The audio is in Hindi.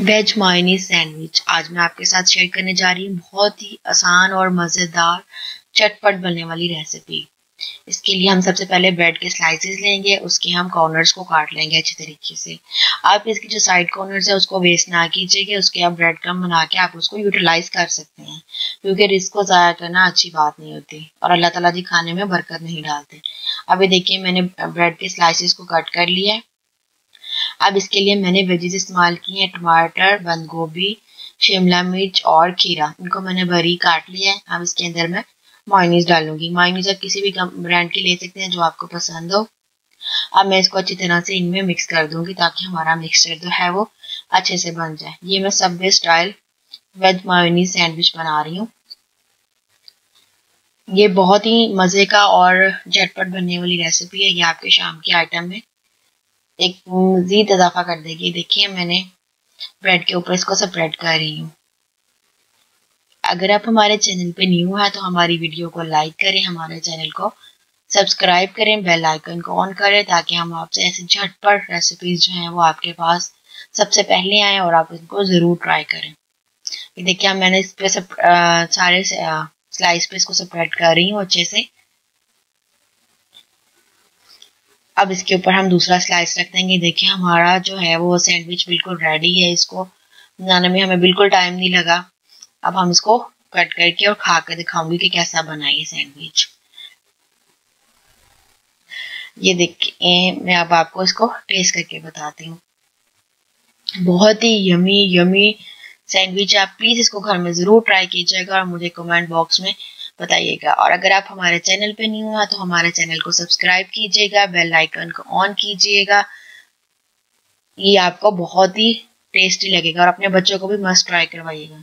वेज मायनी सैंडविच आज मैं आपके साथ शेयर करने जा रही हूँ बहुत ही आसान और मज़ेदार चटपट बनने वाली रेसिपी इसके लिए हम सबसे पहले ब्रेड के स्लाइसेस लेंगे, उसके हम कॉर्नर्स को काट लेंगे अच्छे तरीके से। आप इसकी जो साइड कॉर्नर्स है, उसको वेस्ट ना कीजिएगा, उसके आप ब्रेड क्रम बना के आप उसको यूटिलाइज कर सकते हैं, क्योंकि रिस्क को ज़ाया करना अच्छी बात नहीं होती और अल्लाह ताला जी खाने में बरकत नहीं डालते। अभी देखिए मैंने ब्रेड के स्लाइसिस को कट कर लिया है। अब इसके लिए मैंने वेजीज इस्तेमाल की हैं, टमाटर बंद गोभी शिमला मिर्च और खीरा। इनको मैंने भरी काट लिया है। अब इसके अंदर मैं मायनीज डालूँगी। मायनीज आप किसी भी ब्रांड की ले सकते हैं जो आपको पसंद हो। अब मैं इसको अच्छी तरह से इनमें मिक्स कर दूँगी ताकि हमारा मिक्सचर जो है वो अच्छे से बन जाए। ये मैं सब स्टाइल वेज मायोनीज सैंडविच बना रही हूँ। ये बहुत ही मज़े का और झटपट बनने वाली रेसिपी है। ये आपके शाम के आइटम में एक मज़ीद इजाफा कर देगी। देखिए मैंने ब्रेड के ऊपर इसको स्प्रेड कर रही हूँ। अगर आप हमारे चैनल पे न्यू है तो हमारी वीडियो को लाइक करें हमारे चैनल को सब्सक्राइब करें बेल आइकन को ऑन करें ताकि हम आपसे ऐसे झटपट रेसिपीज़ जो हैं वो आपके पास सबसे पहले आए और आप इनको ज़रूर ट्राई करें। देखिए मैंने इस पे सब आ, सारे स्लाइस पे इसको स्प्रेड कर रही हूँ अच्छे से। अब इसके ऊपर हम दूसरा स्लाइस रख देंगे। देखिए, हमारा जो है, वो सैंडविच बिल्कुल रेडी है इसको। बनाने में हमें बिल्कुल टाइम नहीं लगा। अब हम इसको कट करके और खा कर दिखाऊँगी कि कैसा बना ये सैंडविच ये देखिए, मैं अब आपको इसको टेस्ट करके बताती हूँ। बहुत ही यमी यमी सैंडविच आप प्लीज़ इसको घर में ज़रूर ट्राई कीजिएगा और मुझे कमेंट बॉक्स में बताइएगा। और अगर आप हमारे चैनल पे न्यू हैं तो हमारे चैनल को सब्सक्राइब कीजिएगा, बेल आइकन को ऑन कीजिएगा। ये आपको बहुत ही टेस्टी लगेगा और अपने बच्चों को भी मस्त ट्राई करवाइएगा।